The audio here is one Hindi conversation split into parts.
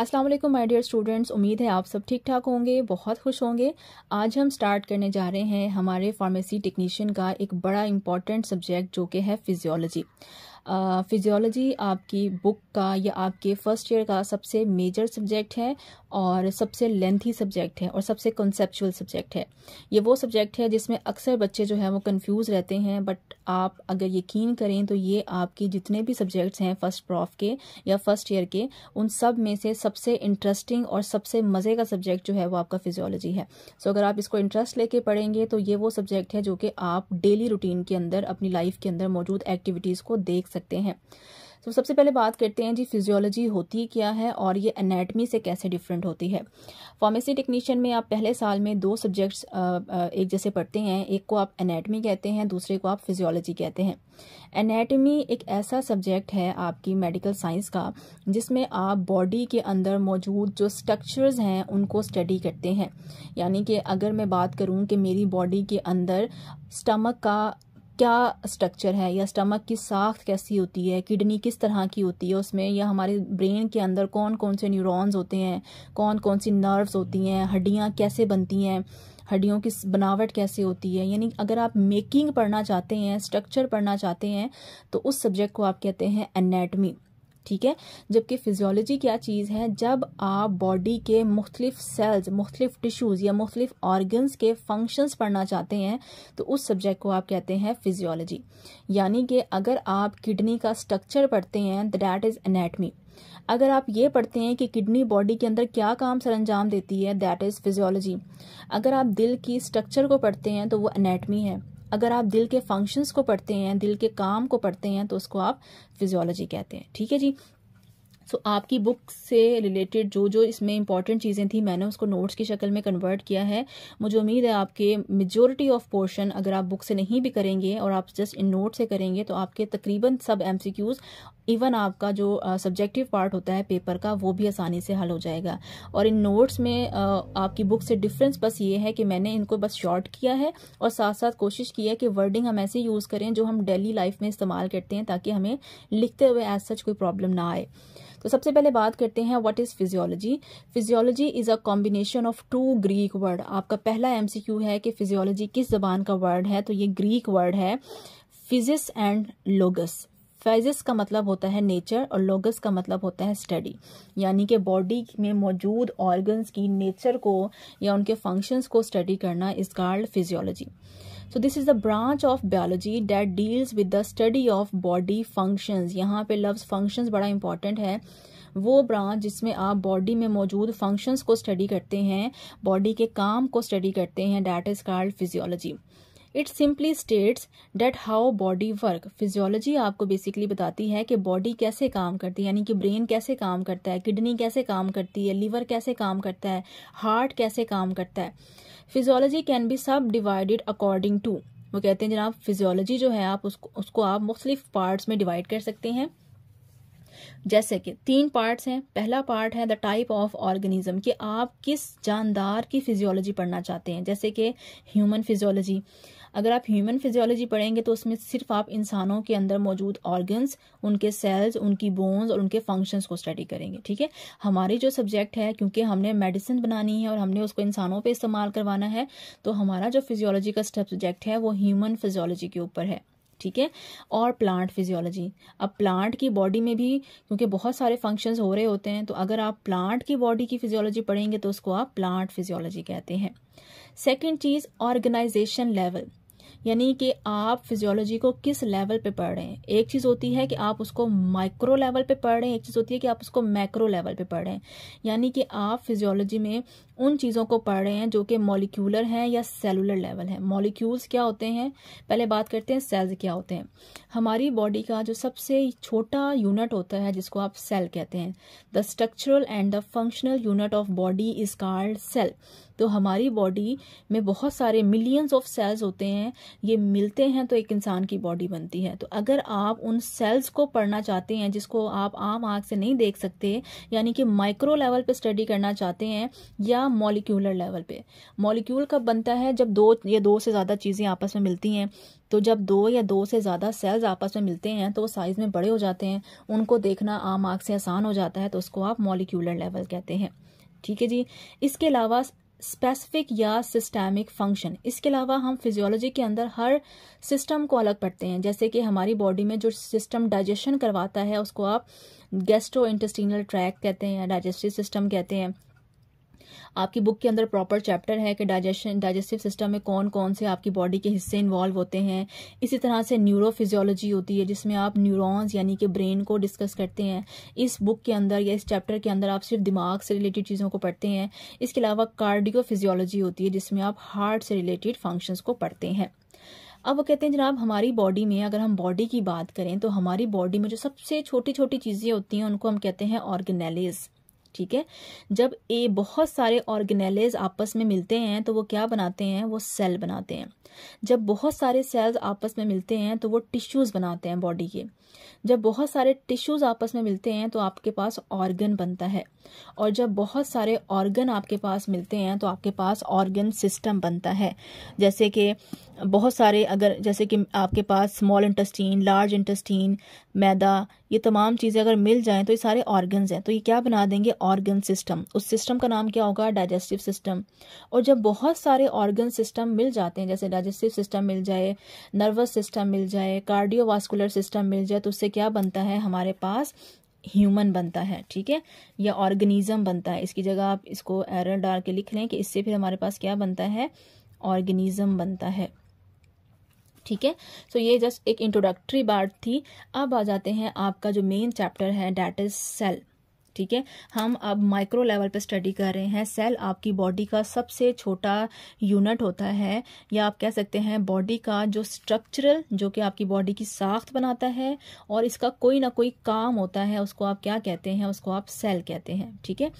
अस्सलाम वालेकुम माय डियर स्टूडेंट्स उम्मीद है आप सब ठीक ठाक होंगे, बहुत खुश होंगे। आज हम स्टार्ट करने जा रहे हैं हमारे फार्मेसी टेक्नीशियन का एक बड़ा इंपॉर्टेंट सब्जेक्ट जो कि है फिजियोलॉजी फिजियोलॉजी आपकी बुक का या आपके फ़र्स्ट ईयर का सबसे मेजर सब्जेक्ट है और सबसे लेंथी सब्जेक्ट है और सबसे कॉन्सेप्चुअल सब्जेक्ट है। ये वो सब्जेक्ट है जिसमें अक्सर बच्चे जो है वो कंफ्यूज रहते हैं बट आप अगर यकीन करें तो ये आपके जितने भी सब्जेक्ट्स हैं फ़र्स्ट प्रॉफ के या फ़र्स्ट ईयर के उन सब में से सबसे इंटरेस्टिंग और सबसे मज़े का सब्जेक्ट जो है वो आपका फिजियोलॉजी है। सो so, अगर आप इसको इंटरेस्ट लेके पढ़ेंगे तो ये वो सब्जेक्ट है जो कि आप डेली रूटीन के अंदर अपनी लाइफ के अंदर मौजूद एक्टिविटीज़ को देख सकते हैं। तो सबसे पहले बात करते हैं जी फिजियोलॉजी होती क्या है और ये एनेटमी से कैसे डिफरेंट होती है। फार्मेसी टेक्नीशियन में आप पहले साल में दो सब्जेक्ट्स एक जैसे पढ़ते हैं, एक को आप एनेटमी कहते हैं, दूसरे को आप फिजियोलॉजी कहते हैं। एनेटमी एक ऐसा सब्जेक्ट है आपकी मेडिकल साइंस का, जिसमें आप बॉडी के अंदर मौजूद जो स्ट्रक्चर्स हैं, उनको स्टडी करते हैं। यानी कि अगर मैं बात करूँ कि मेरी बॉडी के अंदर स्टमक का क्या स्ट्रक्चर है? या स्टमक की साख्त कैसी होती है? किडनी किस तरह की होती है उसमें? या हमारे ब्रेन के अंदर कौन कौन से न्यूरॉन्स होते हैं? कौन कौन सी नर्व्स होती हैं? हड्डियाँ कैसे बनती हैं? हड्डियों की बनावट कैसे होती है? यानी अगर आप मेकिंग पढ़ना चाहते हैं स्ट्रक्चर पढ़ना चाहते हैं तो उस सब्जेक्ट को आप कहते हैं एनेटमी ठीक है? जबकि फिजियोलॉजी क्या चीज़ है? जब आप बॉडी के मुख्तलिफ़ सेल्स मुख्तलिफ़ टिश्यूज़ या मुख्तलिफ़ ऑर्गन्स के फ़ंक्शंस पढ़ना चाहते हैं तो उस सब्जेक्ट को आप कहते हैं फिजियोलॉजी यानी कि अगर आप किडनी का स्ट्रक्चर पढ़ते हैं दैट इज़ एनेटमी अगर आप ये पढ़ते हैं कि किडनी बॉडी के अंदर क्या काम सर अंजाम देती है दैट इज़ फिजियोलॉजी अगर आप दिल की स्ट्रक्चर को पढ़ते हैं तो वो एनेटमी है. अगर आप दिल के फ़ंक्शंस को पढ़ते हैं दिल के काम को पढ़ते हैं तो उसको आप फिजियोलॉजी कहते हैं। ठीक है जी? सो so, आपकी बुक से रिलेटेड जो जो इसमें इंपॉर्टेंट चीज़ें थी मैंने उसको नोट्स की शक्ल में कन्वर्ट किया है। मुझे उम्मीद है आपके मेजोरिटी ऑफ़ पोर्शन अगर आप बुक से नहीं भी करेंगे और आप जस्ट इन नोट से करेंगे तो आपके तकरीबन सब एमसीक्यूज इवन आपका जो सब्जेक्टिव पार्ट होता है पेपर का, वो भी आसानी से हल हो जाएगा। और इन नोट्स में आपकी बुक से डिफरेंस बस ये है कि मैंने इनको बस शॉर्ट किया है और साथ साथ कोशिश की है कि वर्डिंग हम ऐसे यूज़ करें जो हम डेली लाइफ में इस्तेमाल करते हैं ताकि हमें लिखते हुए एज सच कोई प्रॉब्लम ना आए। तो सबसे पहले बात करते हैं what is physiology physiology is a combination of two Greek word आपका पहला एमसीक्यू है कि फिजियोलॉजी किस जबान का वर्ड है तो ये ग्रीक वर्ड है फिजिस एंड लोगस फिजिक्स का मतलब होता है नेचर और लोगस का मतलब होता है स्टडी यानी कि बॉडी में मौजूद ऑर्गन्स की नेचर को या उनके फ़ंक्शंस को स्टडी करना is called physiology so this is the branch of biology that deals with the study of body functions यहाँ पे लव्स फ़ंक्शंस बड़ा इंपॉर्टेंट है. वो ब्रांच जिसमें आप बॉडी में मौजूद फ़ंक्शंस को स्टडी करते हैं बॉडी के काम को स्टडी करते हैं that is called physiology it simply states that how body work physiology आपको बेसिकली बताती है कि बॉडी कैसे काम करती है, यानी कि ब्रेन कैसे काम करता है किडनी कैसे काम करती है लीवर कैसे काम करता है हार्ट कैसे काम करता है। Physiology can be subdivided according to वो कहते हैं जनाब फिजियोलॉजी जो है आप उसको उसको आप मुख्तलिफ़ पार्ट्स में डिवाइड कर सकते हैं। जैसे कि तीन पार्ट्स हैं। पहला पार्ट है द टाइप ऑफ़ ऑर्गेनिज्म कि आप किस जानदार की फिजियोलॉजी पढ़ना चाहते हैं, जैसे कि ह्यूमन फिजियोलॉजी अगर आप ह्यूमन फिजियोलॉजी पढ़ेंगे तो उसमें सिर्फ़ आप इंसानों के अंदर मौजूद ऑर्गन्स उनके सेल्स उनकी बोन्स और उनके फ़ंक्शंस को स्टडी करेंगे, ठीक है? हमारी जो सब्जेक्ट है, क्योंकि हमने मेडिसिन बनानी है और हमने उसको इंसानों पे इस्तेमाल करवाना है तो हमारा जो फिजियोलॉजी का सब्जेक्ट है, वो ह्यूमन फिजियोलॉजी के ऊपर है। ठीक है? और प्लांट फिजियोलॉजी अब प्लांट की बॉडी में भी, क्योंकि बहुत सारे फ़ंक्शंस हो रहे होते हैं तो अगर आप प्लांट की बॉडी की फिजियोलॉजी पढ़ेंगे तो उसको आप प्लांट फिजियोलॉजी कहते हैं। सेकेंड चीज़ ऑर्गेनाइजेशन लेवल यानी कि आप फिजियोलॉजी को किस लेवल पे पढ़ रहे हैं? एक चीज़ होती है कि आप उसको माइक्रो लेवल पे पढ़ रहे हैं, एक चीज़ होती है कि आप उसको मैक्रो लेवल पे पढ़ रहे हैं। यानी कि आप फिजियोलॉजी में उन चीज़ों को पढ़ रहे हैं जो कि मॉलिक्यूलर हैं या सेलुलर लेवल है। मॉलिक्यूल्स क्या होते हैं? पहले बात करते हैं सेल्स क्या होते हैं। हमारी बॉडी का जो सबसे छोटा यूनिट होता है, जिसको आप सेल कहते हैं the structural and the functional unit of body is called cell तो हमारी बॉडी में बहुत सारे मिलियंस ऑफ़ सेल्स होते हैं। ये मिलते हैं तो एक इंसान की बॉडी बनती है। तो अगर आप उन सेल्स को पढ़ना चाहते हैं जिसको आप आम आँख से नहीं देख सकते, यानी कि माइक्रो लेवल पे स्टडी करना चाहते हैं या मॉलिक्यूलर लेवल पे। मॉलिक्यूल कब बनता है? जब दो या दो से ज़्यादा चीज़ें आपस में मिलती हैं। तो जब दो या दो से ज़्यादा सेल्स आपस में मिलते हैं तो वो साइज़ में बड़े हो जाते हैं। उनको देखना आम आँख से आसान हो जाता है तो उसको आप मॉलिक्यूलर लेवल कहते हैं। ठीक है जी? इसके अलावा स्पेसिफिक या सिस्टेमिक फ़ंक्शन इसके अलावा हम फिजियोलॉजी के अंदर हर सिस्टम को अलग पढ़ते हैं। जैसे कि हमारी बॉडी में जो सिस्टम डाइजेशन करवाता है, उसको आप गेस्ट्रो इंटेस्टिनल ट्रैक कहते हैं डाइजेस्टिव सिस्टम कहते हैं। आपकी बुक के अंदर प्रॉपर चैप्टर है कि डाइजेशन डाइजेस्टिव सिस्टम में कौन कौन से आपकी बॉडी के हिस्से इन्वॉल्व होते हैं। इसी तरह से न्यूरोफिजियोलॉजी होती है, जिसमें आप न्यूरॉन्स यानी कि ब्रेन को डिस्कस करते हैं। इस बुक के अंदर या इस चैप्टर के अंदर आप सिर्फ़ दिमाग से रिलेटेड चीज़ों को पढ़ते हैं। इसके अलावा कार्डियो फिजियोलॉजी होती है, जिसमें आप हार्ट से रिलेटेड फ़ंक्शंस को पढ़ते हैं। अब वो कहते हैं, जनाब, हमारी बॉडी में अगर हम बॉडी की बात करें तो हमारी बॉडी में जो सबसे छोटी छोटी चीज़ें होती हैं, उनको हम कहते हैं ऑर्गेनेलिज़ ठीक है? जब ए बहुत सारे ऑर्गेनेलेज आपस में मिलते हैं तो वो क्या बनाते हैं? वो सेल बनाते हैं। जब बहुत सारे सेल्स आपस में मिलते हैं तो वो टिश्यूज बनाते हैं बॉडी के। जब बहुत सारे टिश्यूज आपस में मिलते हैं तो आपके पास ऑर्गन बनता है। और जब बहुत सारे ऑर्गन आपके पास मिलते हैं तो आपके पास ऑर्गन सिस्टम बनता है। जैसे कि बहुत सारे अगर, जैसे कि आपके पास स्मॉल इंटेस्टीन लार्ज इंटेस्टीन मैदा, ये तमाम चीज़ें अगर मिल जाएँ तो ये सारे ऑर्गन्स हैं। तो ये क्या बना देंगे? ऑर्गन सिस्टम उस सिस्टम का नाम क्या होगा? डाइजेस्टिव सिस्टम और जब बहुत सारे ऑर्गन सिस्टम मिल जाते हैं, जैसे डाइजेस्टिव सिस्टम मिल जाए नर्वस सिस्टम मिल जाए कार्डियोवास्कुलर सिस्टम मिल जाए तो उससे क्या बनता है? हमारे पास ह्यूमन बनता है, ठीक है? या ऑर्गेनिज्म बनता है। इसकी जगह आप इसको एरर डाल के लिख लें कि इससे फिर हमारे पास क्या बनता है? ऑर्गेनिज्म बनता है। ठीक है? सो ये जस्ट एक इंट्रोडक्टरी बात थी। अब आ जाते हैं आपका जो मेन चैप्टर है डैट इज़ सेल ठीक है? हम अब माइक्रो लेवल पे स्टडी कर रहे हैं। सेल आपकी बॉडी का सबसे छोटा यूनिट होता है, या आप कह सकते हैं बॉडी का जो स्ट्रक्चरल जो कि आपकी बॉडी की साख्त बनाता है, और इसका कोई ना कोई काम होता है, उसको आप क्या कहते हैं? उसको आप सेल कहते हैं। ठीक है?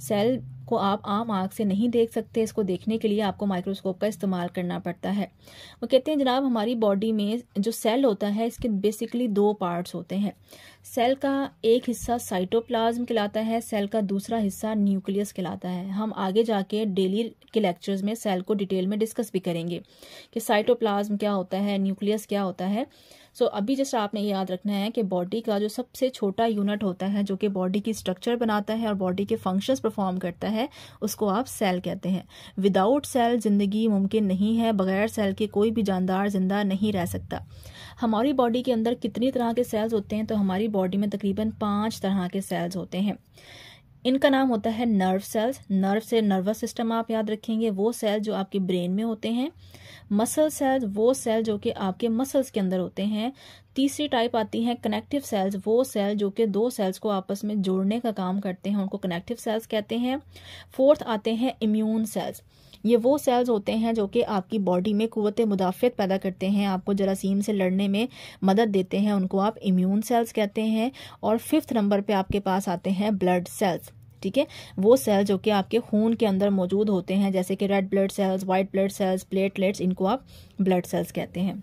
सेल को आप आम आँख से नहीं देख सकते, इसको देखने के लिए आपको माइक्रोस्कोप का इस्तेमाल करना पड़ता है। वो कहते हैं, जनाब, हमारी बॉडी में जो सेल होता है, इसके बेसिकली दो पार्ट्स होते हैं। सेल का एक हिस्सा साइटोप्लाज्म कहलाता है, सेल का दूसरा हिस्सा न्यूक्लियस कहलाता है। हम आगे जाके डेली के लेक्चर्स में सेल को डिटेल में डिस्कस भी करेंगे कि साइटोप्लाज्म क्या होता है, न्यूक्लियस क्या होता है। सो अभी जैसे आपने याद रखना है कि बॉडी का जो सबसे छोटा यूनिट होता है, जो कि बॉडी की स्ट्रक्चर बनाता है और बॉडी के फ़ंक्शंस परफॉर्म करता है, उसको आप सेल कहते हैं। विदाउट सेल ज़िंदगी मुमकिन नहीं है, बगैर सेल के कोई भी जानदार ज़िंदा नहीं रह सकता। हमारी बॉडी के अंदर कितनी तरह के सेल्स होते हैं तो हमारी बॉडी में तकरीबन पाँच तरह के सेल्स होते हैं। इनका नाम होता है नर्व सेल्स। नर्व से नर्वस सिस्टम आप याद रखेंगे, वो सेल जो आपके ब्रेन में होते हैं। मसल सेल्स, वो सेल जो कि आपके मसल्स के अंदर होते हैं। तीसरी टाइप आती है कनेक्टिव सेल्स वो सेल जो कि दो सेल्स को आपस में जोड़ने का काम करते हैं, उनको कनेक्टिव सेल्स कहते हैं। फोर्थ आते हैं इम्यून सेल्स ये वो सेल्स होते हैं जो कि आपकी बॉडी में कुत मुदाफ़त पैदा करते हैं, आपको जरासीम से लड़ने में मदद देते हैं, उनको आप इम्यून सेल्स कहते हैं और फिफ्थ नंबर पर आपके पास आते हैं ब्लड सेल्स ठीक है? वो सेल जो कि आपके खून के अंदर मौजूद होते हैं, जैसे कि red blood cells white blood cells platelets इनको आप ब्लड सेल्स कहते हैं।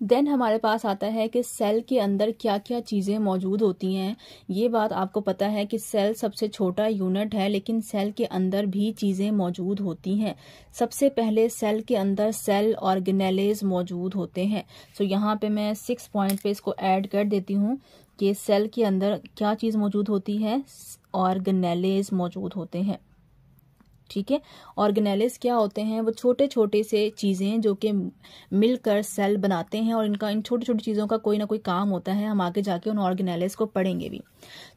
देन हमारे पास आता है कि सेल के अंदर क्या क्या चीज़ें मौजूद होती हैं। ये बात आपको पता है कि सेल सबसे छोटा यूनिट है लेकिन सेल के अंदर भी चीज़ें मौजूद होती हैं। सबसे पहले सेल के अंदर सेल ऑर्गेनेलेज मौजूद होते हैं। सो so, यहाँ पे मैं सिक्स पॉइंट पे इसको ऐड कर देती हूँ कि सेल के अंदर क्या चीज़ मौजूद होती है? ऑर्गेनेलेज मौजूद होते हैं। ठीक है? ऑर्गेनेलिस क्या होते हैं? वो छोटे छोटे से चीज़ें हैं जो कि मिलकर सेल बनाते हैं और इनका, इन छोटी छोटी चीज़ों का कोई ना कोई काम होता है। हम आगे जाके उन ऑर्गेनेलिस को पढ़ेंगे भी।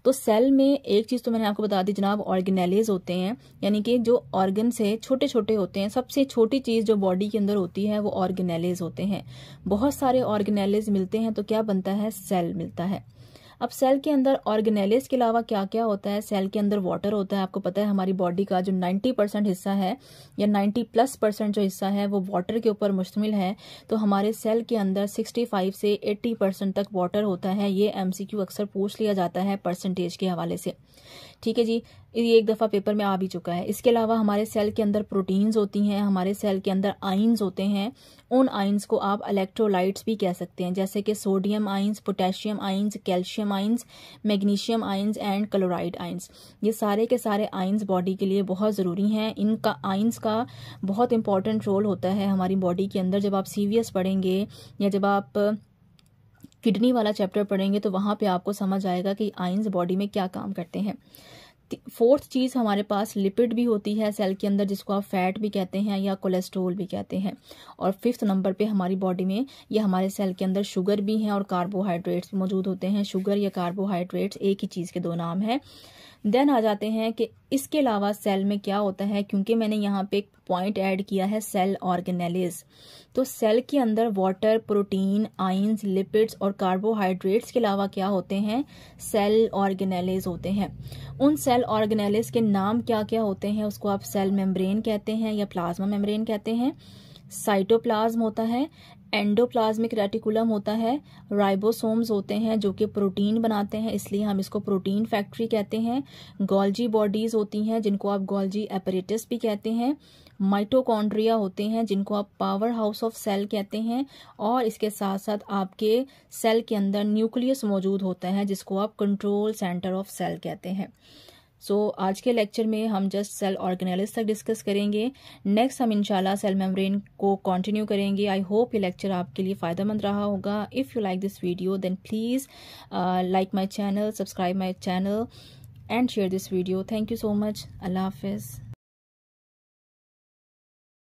तो सेल में एक चीज़ तो मैंने आपको बता दी जनाब ऑर्गेनेलिस होते हैं, यानी कि जो ऑर्गन से छोटे छोटे होते हैं। सबसे छोटी चीज़ जो बॉडी के अंदर होती है वो ऑर्गेनेलिस होते हैं। बहुत सारे ऑर्गेनेलिस मिलते हैं तो क्या बनता है? सेल मिलता है। अब सेल के अंदर ऑर्गेनेलिस के अलावा क्या क्या होता है? सेल के अंदर वाटर होता है, आपको पता है हमारी बॉडी का जो 90 परसेंट हिस्सा है, या 90 प्लस परसेंट जो हिस्सा है, वो वाटर के ऊपर मुश्तमिल है। तो हमारे सेल के अंदर 65 से 80 परसेंट तक वाटर होता है। ये एमसीक्यू अक्सर पूछ लिया जाता है परसेंटेज के हवाले से। ठीक है जी, ये एक दफ़ा पेपर में आ भी चुका है। इसके अलावा हमारे सेल के अंदर प्रोटीन्स होती हैं, हमारे सेल के अंदर आइन्स होते हैं, उन आइन्स को आप इलेक्ट्रोलाइट्स भी कह सकते हैं, जैसे कि sodium ions potassium ions calcium ions magnesium ions and chloride ions ये सारे के सारे आइन्स बॉडी के लिए बहुत ज़रूरी हैं। इनका आइन्स का बहुत इंपॉर्टेंट रोल होता है हमारी बॉडी के अंदर। जब आप सीवियस पढ़ेंगे या जब आप किडनी वाला चैप्टर पढ़ेंगे तो वहाँ पे आपको समझ आएगा कि आइंस बॉडी में क्या काम करते हैं। फोर्थ चीज़ हमारे पास लिपिड भी होती है, सेल के अंदर जिसको आप फैट भी कहते हैं या कोलेस्ट्रोल भी कहते हैं। और फिफ्थ नंबर पे हमारी बॉडी में या हमारे सेल के अंदर शुगर भी हैं और कार्बोहाइड्रेट्स मौजूद होते हैं। शुगर या कार्बोहाइड्रेट्स एक ही चीज़ के दो नाम है। देन आ जाते हैं कि इसके अलावा सेल में क्या होता है, क्योंकि मैंने यहाँ पे एक पॉइंट ऐड किया है सेल ऑर्गेनेलिज तो सेल के अंदर वाटर प्रोटीन आइंस लिपिड्स और कार्बोहाइड्रेट्स के अलावा क्या होते हैं? सेल ऑर्गेनेलिज होते हैं। उन सेल ऑर्गेनेलिज के नाम क्या क्या होते हैं, उसको आप सेल मेम्ब्रेन कहते हैं या प्लाज्मा मेम्ब्रेन कहते हैं? साइटोप्लाज्म होता है एंडोप्लाज्मिक रेटिकुलम होता है राइबोसोम्स होते हैं जो कि प्रोटीन बनाते हैं, इसलिए हम इसको प्रोटीन फैक्ट्री कहते हैं। गोल्जी बॉडीज होती हैं, जिनको आप गोल्जी एपरेटस भी कहते हैं। माइटोकॉन्ड्रिया होते हैं, जिनको आप पावर हाउस ऑफ़ सेल कहते हैं। और इसके साथ साथ आपके सेल के अंदर न्यूक्लियस मौजूद होता है, जिसको आप कंट्रोल सेंटर ऑफ़ सेल कहते हैं। सो so, आज के लेक्चर में हम जस्ट सेल ऑर्गेनालिस तक डिस्कस करेंगे। नेक्स्ट हम इंशाल्लाह सेल मेम्ब्रेन को कंटिन्यू करेंगे। आई होप ये लेक्चर आपके लिए फ़ायदेमंद रहा होगा। If you like this video then please like my channel subscribe my channel and share this video thank you so much अल्लाह हाफिज़